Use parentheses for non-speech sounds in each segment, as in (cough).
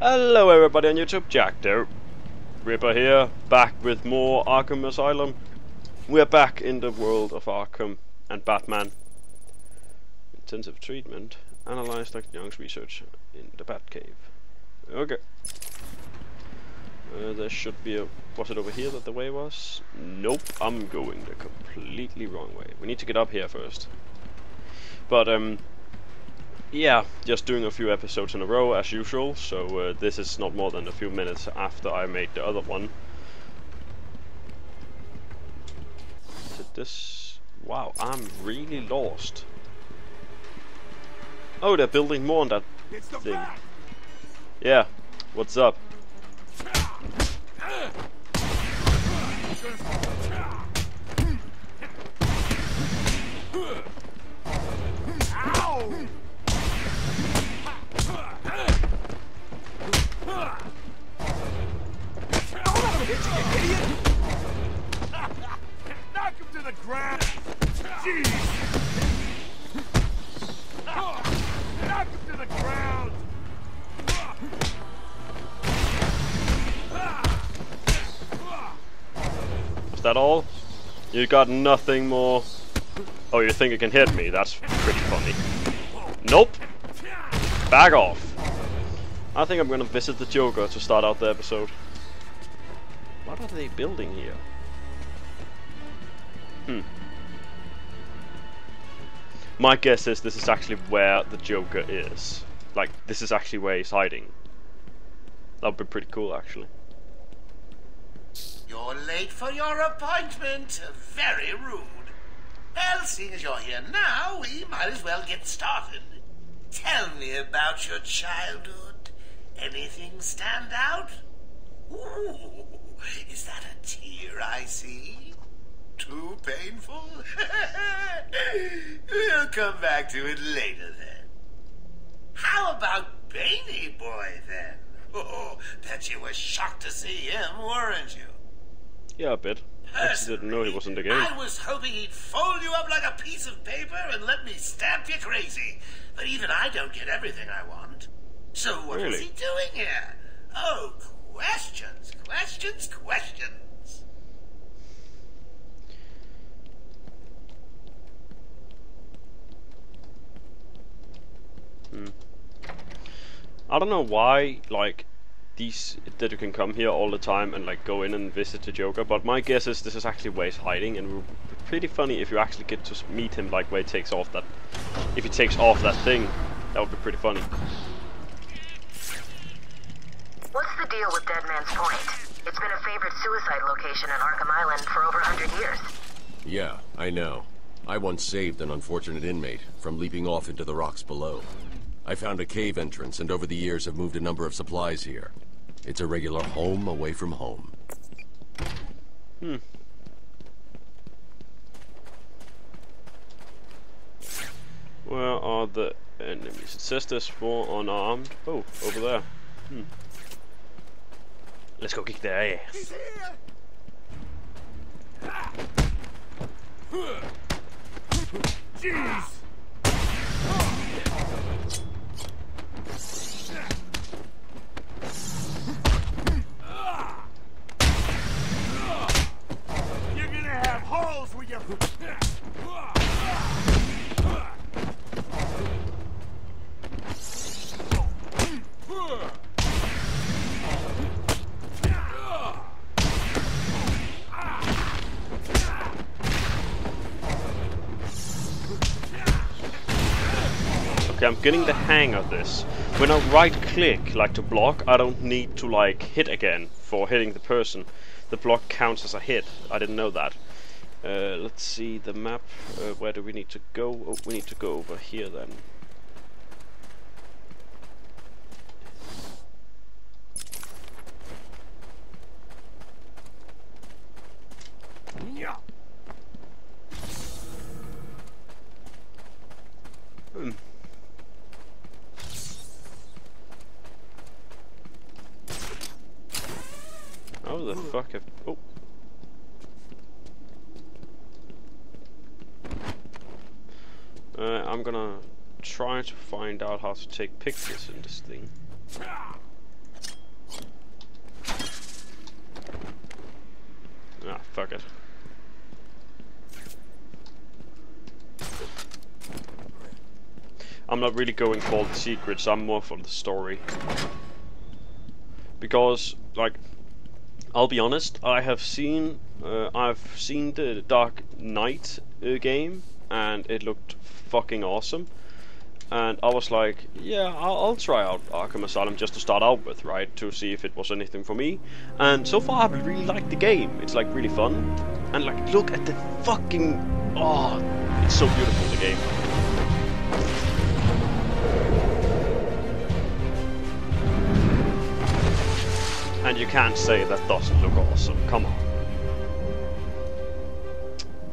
Hello everybody on YouTube, Jack Ripper here, back with more Arkham Asylum. We're back in the world of Arkham and Batman. Intensive treatment, analyze Dr. Young's research in the Batcave. Okay. Uh, there should be a... was it over here that the way was? Nope, I'm going the completely wrong way. We need to get up here first. But, um, yeah, just doing a few episodes in a row as usual, so uh, this is not more than a few minutes after I made the other one. Is it this? Wow, I'm really lost. Oh, they're building more on that thing. Yeah, what's up? The ground! Jeez! Knock him to the ground! Is that all? You got nothing more? Oh, you think you can hit me? That's pretty funny. Nope! Back off! I think I'm gonna visit the Joker to start out the episode. What are they building here? Hmm. My guess is this is actually where the Joker is. Like, this is actually where he's hiding. That would be pretty cool, actually. You're late for your appointment. Very rude. Well, seeing as you're here now, we might as well get started. Tell me about your childhood. Anything stand out? Ooh, is that a tear I see? Too painful? (laughs) we'll come back to it later then. How about Baby Boy then? (laughs) Oh, bet you were shocked to see him, weren't you? Yeah, a bit. I just didn't know he wasn't the game. I was hoping he'd fold you up like a piece of paper and let me stamp you crazy. But even I don't get everything I want. So what Really? is he doing here? Oh, questions, questions, questions. Mm. I don't know why, like, these that you can come here all the time and like go in and visit the Joker, but my guess is this is actually where he's hiding, and it would be pretty funny if you actually get to meet him, like where he takes off that, if he takes off that thing, that would be pretty funny. What's the deal with Dead Man's Point? It's been a favorite suicide location in Arkham Island for over a hundred years. Yeah, I know. I once saved an unfortunate inmate from leaping off into the rocks below. I found a cave entrance and over the years have moved a number of supplies here. It's a regular home away from home. Hmm. Where are the enemies? It says there's four unarmed. Oh, over there. Hmm. Let's go kick their ass. He's here! Jeez! Getting the hang of this. When I right click, like to block, I don't need to like hit again for hitting the person. The block counts as a hit. I didn't know that. Uh, let's see the map. Uh, where do we need to go? Oh, we need to go over here then. fuck if. Oh. Uh, I'm gonna try to find out how to take pictures in this thing. Ah, fuck it. I'm not really going for the secrets, I'm more for the story. Because, like, I'll be honest, I have seen, uh, I've seen the Dark Knight uh, game, and it looked fucking awesome. And I was like, yeah, I'll, I'll try out Arkham Asylum just to start out with, right? To see if it was anything for me. And so far, I've really liked the game. It's like really fun. And like, look at the fucking. Oh, it's so beautiful, the game. And you can't say that doesn't look awesome. Come on.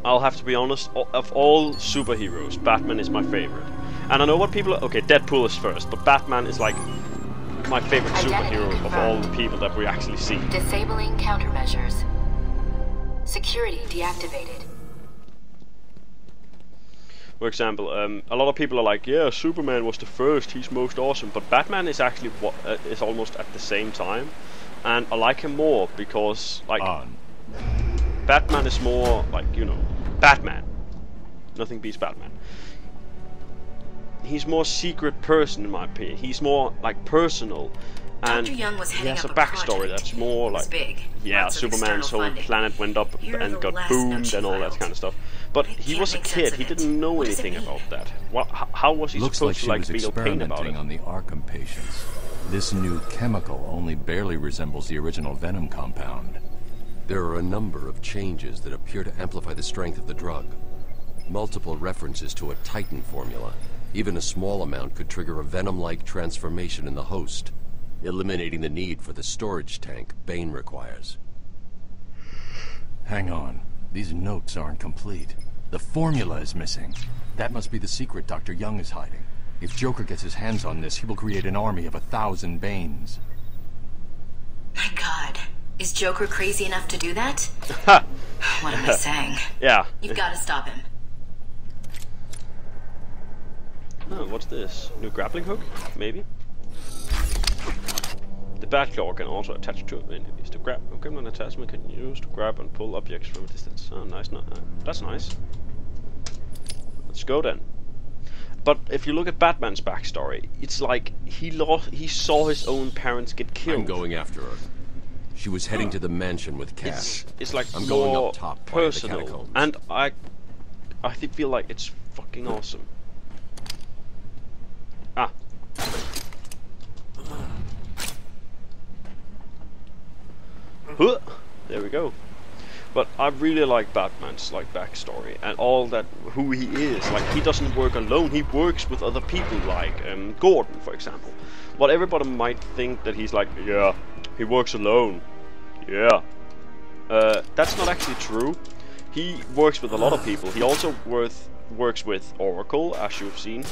I'll have to be honest, of all superheroes, Batman is my favorite. And I know what people are, okay, Deadpool is first, but Batman is like my favorite superhero of all the people that we actually see. Disabling countermeasures. Security deactivated. For example, um, a lot of people are like, yeah, Superman was the first, he's most awesome, but Batman is actually what uh, is almost at the same time, and I like him more because like ah, On. Batman is more like you know Batman. Nothing beats Batman. He's more secret person in my opinion. He's more like personal, and Dr. Young was he has a up a backstory project. that's more like big. yeah, Lots Superman's whole funding. planet went up Here are and got boomed and all that filed. kind of stuff. But he was a kid. He didn't know What does it anything about that. Well, h- how was he Looks supposed like to she like was feel pain about experimenting it? on the Arkham patients. This new chemical only barely resembles the original Venom compound. There are a number of changes that appear to amplify the strength of the drug. Multiple references to a Titan formula. Even a small amount could trigger a venom-like transformation in the host, eliminating the need for the storage tank Bane requires. Hang on. These notes aren't complete. The formula is missing. That must be the secret Dr. Young is hiding. If Joker gets his hands on this, he will create an army of a thousand Banes. My god. Is Joker crazy enough to do that? Ha! What am I (laughs) saying? Yeah. You've got to stop him. Oh, what's this? New grappling hook? Maybe? The bat claw can also attach to enemies. The grab okay, an attachment can use to grab and pull objects from a distance. Oh, nice. No, uh, that's nice. Let's go then. But if you look at Batman's backstory, it's like he lost. He saw his own parents get killed. I'm going after her. She was heading to the mansion with Cash. It's, it's like I'm going more up top personal, and I I feel like it's fucking awesome. Ah. Huh, There we go. But I really like Batman's like backstory and all that who he is. Like he doesn't work alone. He works with other people, like um, Gordon, for example. But everybody might think that he's like, yeah, he works alone. Yeah. Uh, that's not actually true. He works with a lot of (sighs) people. He also worth, works with Oracle, as you've seen.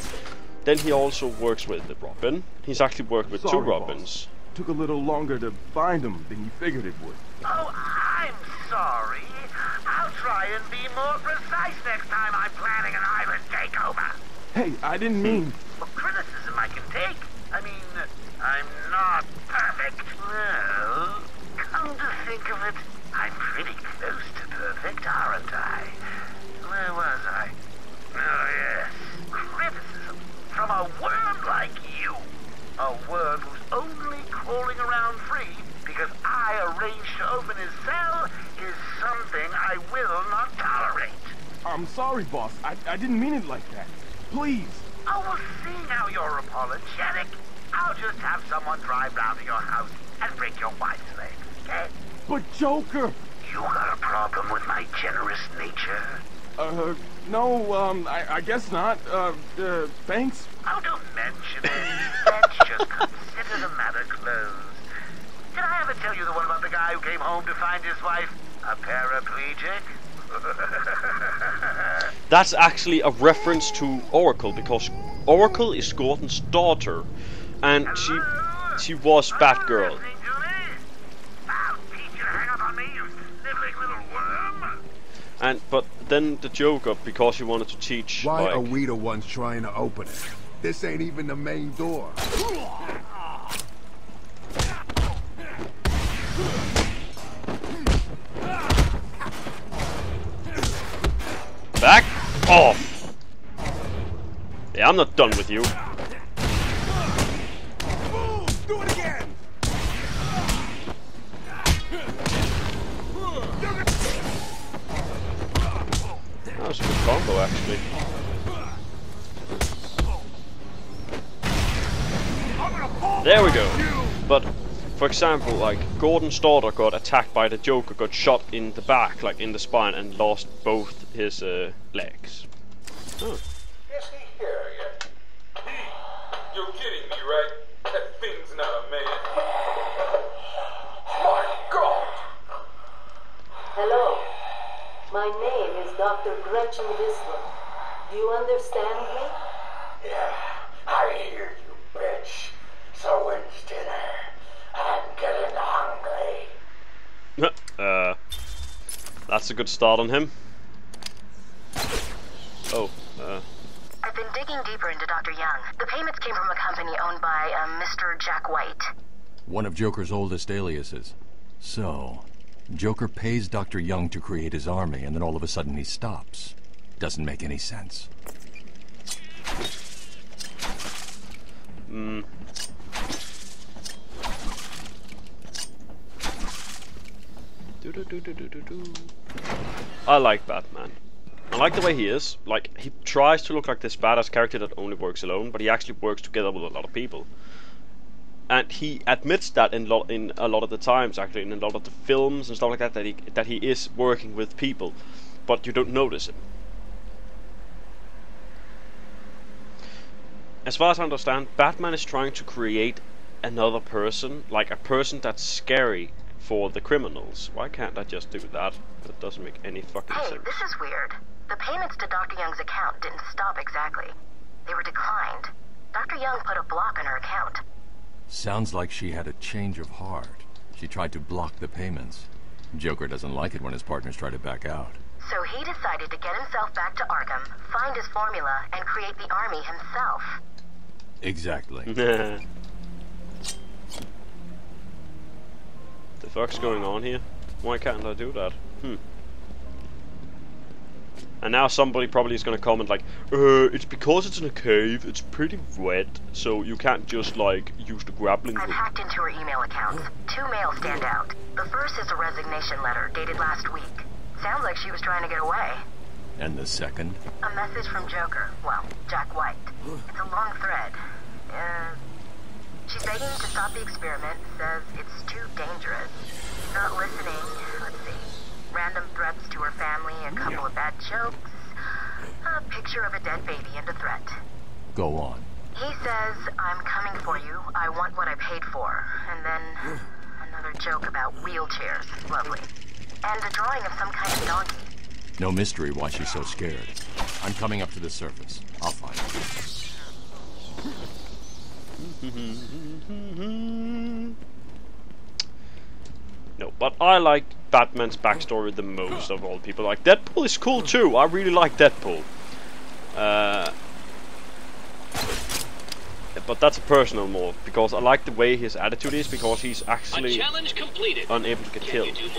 Then he also works with the Robin. He's actually worked with two Sorry, boss. Robins. Took a little longer to find him than you figured it would. Oh, I'm sorry. I'll try and be more precise next time I'm planning an island takeover. Hey, I didn't mean. Well, criticism I can take. I mean, I'm not perfect. Well, come to think of it, I'm pretty close to perfect, aren't I? Was I? Oh, yes. Criticism from a worm like you. A worm who's only crawling around free because I arranged to open his cell is something I will not tolerate. I'm sorry, boss. I, I didn't mean it like that. Please. Oh, well, seeing how you're apologetic, I'll just have someone drive round to your house and break your wife's legs, okay? But Joker! You got a problem with my generous nature? Uh, no, um, I, I guess not. Uh, uh, thanks. Oh, don't mention it. Let's just consider the matter closed. Did I ever tell you the one about the guy who came home to find his wife a paraplegic? (laughs) That's actually a reference to Oracle because Oracle is Gordon's daughter, and she she was Batgirl. Listening to me? I'll teach you to hang up on me, you sniveling little worm. And but then the Joker, because he wanted to teach Why like are we the ones trying to open it? This ain't even the main door. off! Yeah, I'm not done with you. That was a good combo, actually. There we go. But for example, like, Gordon's daughter got attacked by the Joker, got shot in the back, like in the spine, and lost both his uh, legs. Oh. Is he here yet? You're kidding me, right? That thing's not a man. (sighs) My God! Hello. My name is Dr. Gretchen Whistler. Do you understand me? Yeah, I hear you, bitch. So when's uh, that's a good start on him. Oh, uh, I've been digging deeper into Dr. Young. The payments came from a company owned by a Mr. Jack White. One of Joker's oldest aliases. So, Joker pays Dr. Young to create his army, and then all of a sudden he stops. Doesn't make any sense. Mm. Do-do-do-do-do-do-do. I like Batman. I like the way he is. Like, he tries to look like this badass character that only works alone, but he actually works together with a lot of people. And he admits that in, in a lot of the times, actually, in a lot of the films and stuff like that, that he, that he is working with people, but you don't notice him. As far as I understand, Batman is trying to create another person, like a person that's scary for the criminals. Why can't I just do that? That doesn't make any fucking Hey, sense. this is weird. The payments to Dr. Young's account didn't stop exactly. They were declined. Dr. Young put a block on her account. Sounds like she had a change of heart. She tried to block the payments. Joker doesn't like it when his partners try to back out. So he decided to get himself back to Arkham, find his formula, and create the army himself. Exactly. (laughs) the fuck's going on here? Why can't I do that? Hmm. And now somebody probably is gonna comment like, uh, it's because it's in a cave, it's pretty wet, so you can't just like use the grappling hook. I've hacked into her email accounts. Two mails stand out. The first is a resignation letter dated last week. Sounds like she was trying to get away. And the second? A message from Joker. Well, Jack White. It's a long thread. Uh, she's begging to stop the experiment, says it's too dangerous. Not listening. Let's see. Random threats to her family, a couple of bad jokes, a picture of a dead baby, and a threat. Go on. He says, I'm coming for you. I want what I paid for. And then another joke about wheelchairs. Lovely. And a drawing of some kind of donkey. No mystery why she's so scared. I'm coming up to the surface. I'll find her. (laughs) No, but I like Batman's backstory the most of all people. Like Deadpool is cool too. I really like Deadpool. Uh, but that's a personal more because I like the way his attitude is because he's actually unable to get Can you killed.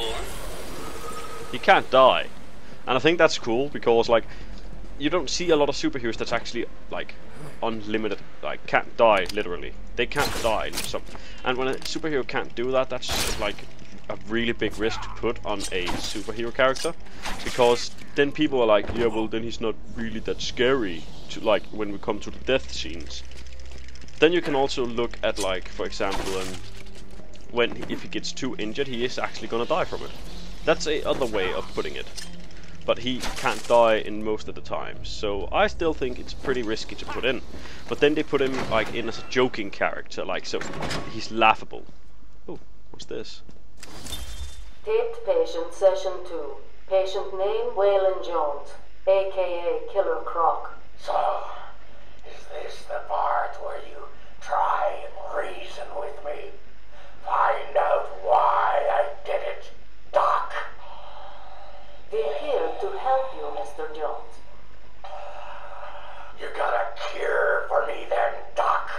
He can't die, and I think that's cool because like you don't see a lot of superheroes that's actually like unlimited, like can't die literally. They can't die. and when a superhero can't do that, that's like a really big risk to put on a superhero character because then people are like, yeah, well then he's not really that scary. To like when we come to the death scenes. Then you can also look at like, for example, um, when if he gets too injured, he is actually gonna die from it. That's a other way of putting it. But he can't die in most of the time, so I still think it's pretty risky to put in. But then they put him like in as a joking character, like so he's laughable. Oh, what's this? Taped patient session 2. Patient name Waylon Jones, aka Killer Croc. So, is this the part where you try and reason with me? Find out why I did it, Doc. We're here to help you, Mr. Jones. You got a cure for me then, Doc?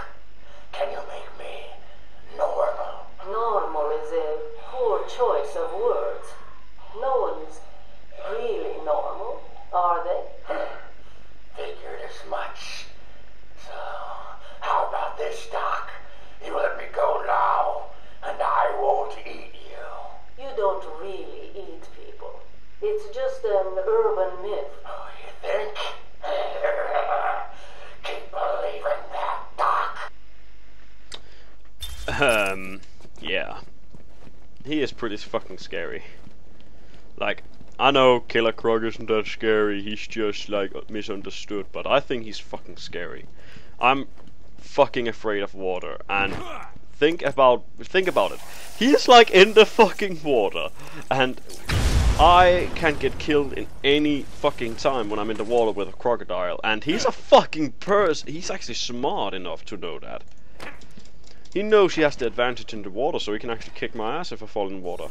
Can you make me normal? Normal is a poor choice of words. No one's really normal, are they? Figured as much. It's just an urban myth. Oh, you think? (laughs) Keep believing that, Doc. Um, yeah. He is pretty fucking scary. Like, I know Killer Croc isn't that scary, he's just, like, misunderstood, but I think he's fucking scary. I'm fucking afraid of water, and think about, think about it. He is, like, in the fucking water, and I can get killed in any fucking time when I'm in the water with a crocodile, and he's a fucking person. He's actually smart enough to know that. He knows he has the advantage in the water, so he can actually kick my ass if I fall in water.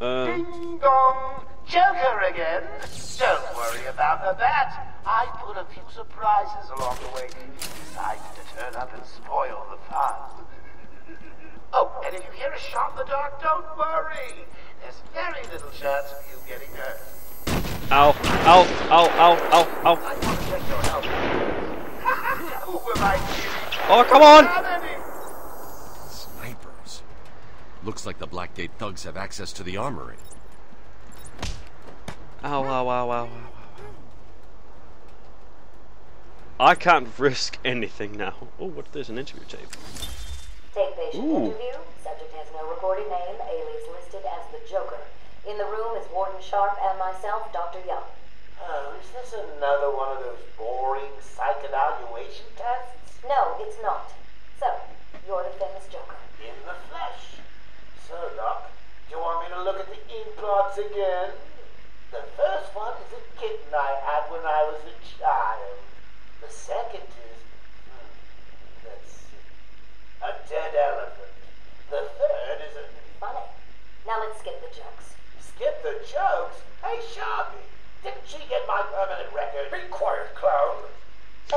Uh, Ding dong! Joker again? Don't worry about the bat. I put a few surprises along the way. Decided to turn up and spoil the fun. Oh, and if you hear a shot in the dark, don't worry. There's very little chance of you getting hurt. ow, ow, ow, ow, ow, I ow. want to take your help. (laughs) Who am I kidding? Oh, come on! Snipers. Looks like the Blackgate thugs have access to the armory. Ow, ow, ow, ow, ow, ow. I can't risk anything now. Oh, what's this? An interview tape. Take patient Ooh. interview. Subject has no recorded name. Alias listed as the Joker. In the room is Warden Sharp and myself, Dr. Young. Oh, is this another one of those boring psych evaluation tests? No, it's not. So, you're the famous Joker. In the flesh. So, Doc, do you want me to look at the ink blots again?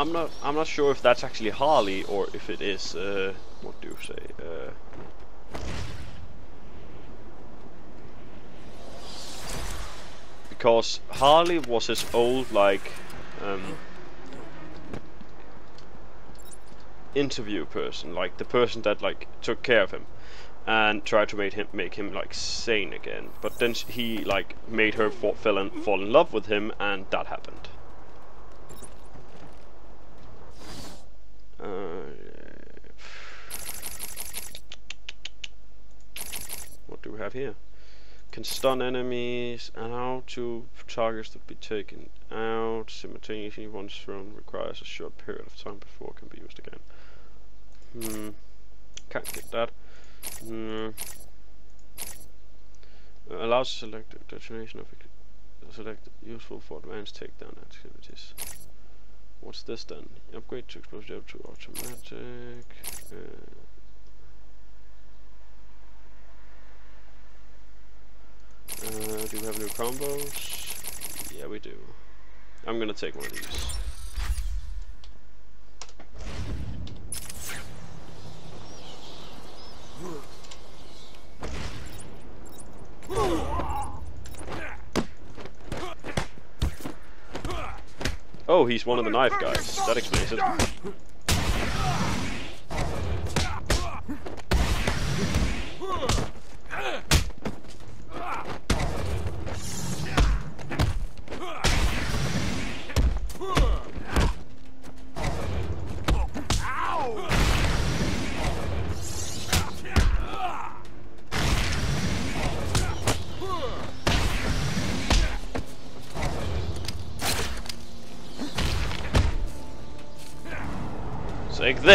I'm not. I'm not sure if that's actually Harley or if it is. Uh, what do you say? Uh, because Harley was his old like um, interview person, like the person that like took care of him and tried to make him make him like sane again. But then he like made her fall, fell in, fall in love with him, and that happened. Uh, what do we have here? Can stun enemies and how to targets that be taken out simultaneously once thrown requires a short period of time before it can be used again. Hmm. Can't get that. Hmm. Allows select detonation of. Select useful for advanced takedown activities. What's this then? Upgrade to explosive to automatic. Uh, uh, do we have new combos? Yeah, we do. I'm gonna take one of these. Oh, he's one of the knife guys. That explains it.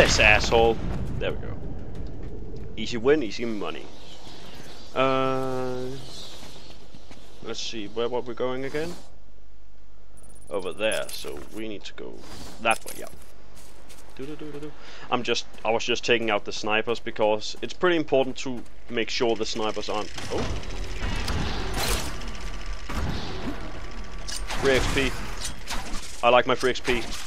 This, asshole. There we go. Easy win, easy money. Uh, let's see, where were we going again? Over there, so we need to go that way, yeah. Doo-doo-doo-doo-doo. I'm just, I was just taking out the snipers because it's pretty important to make sure the snipers aren't, oh. Free XP. I like my free XP.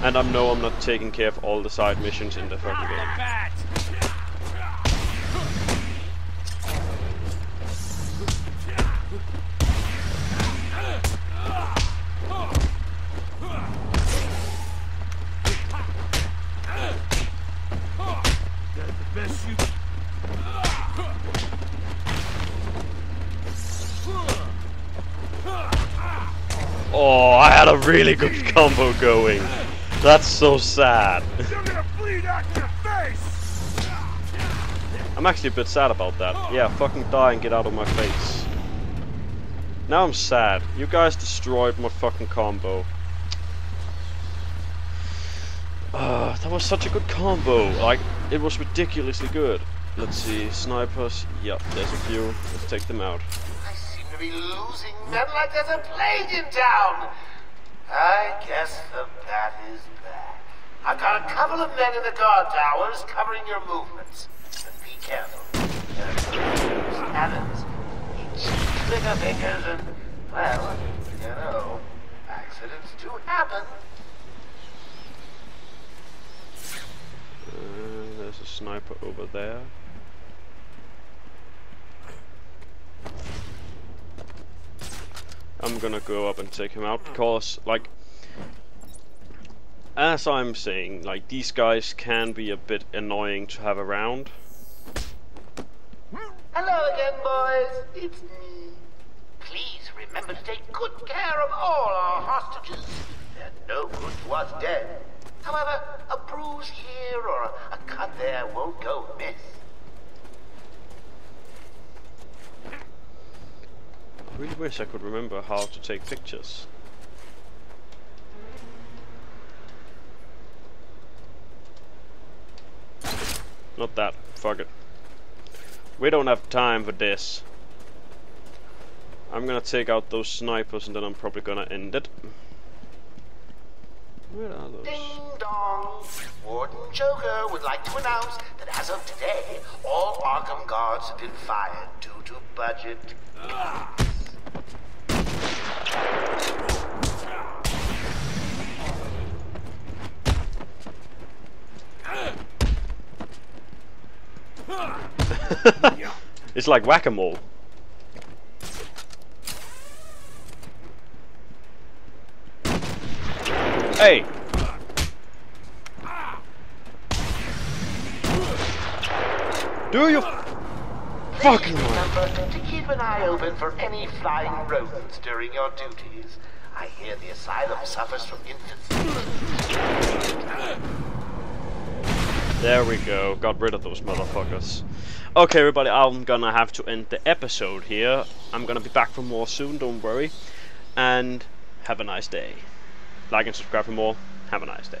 And I know I'm not taking care of all the side missions in the fucking game. Oh, I had a really good (laughs) combo going. That's so sad. You're gonna bleed out your face! I'm actually a bit sad about that. Yeah, fucking die and get out of my face. Now I'm sad. You guys destroyed my fucking combo. Uh, that was such a good combo. Like, it was ridiculously good. Let's see, snipers. Yep, there's a few. Let's take them out. I seem to be losing men like there's a plague in town. I guess the bat is back. I've got a couple of men in the guard towers covering your movements. But be careful. There's cannons. Each trigger fingers and, well, you know, accidents do happen. Uh, there's a sniper over there. I'm gonna go up and take him out because, like, as I'm saying, like, these guys can be a bit annoying to have around. Hello again, boys. It's me. Please remember to take good care of all our hostages. They're no good to us dead. However, a bruise here or a, cut there won't go amiss. Really wish I could remember how to take pictures. Not that. Fuck it. We don't have time for this. I'm gonna take out those snipers and then I'm probably gonna end it. Where are those? Ding dong. Warden Joker would like to announce that as of today, all Arkham guards have been fired due to budget. Ah! (laughs) it's like whack-a-mole. Hey! Do you fucking Please remember to keep an eye open for any flying rodents during your duties. I hear the asylum suffers from infancy. There we go, got rid of those motherfuckers. Okay everybody, I'm gonna have to end the episode here. I'm gonna be back for more soon, don't worry. And have a nice day. Like and subscribe for more. Have a nice day.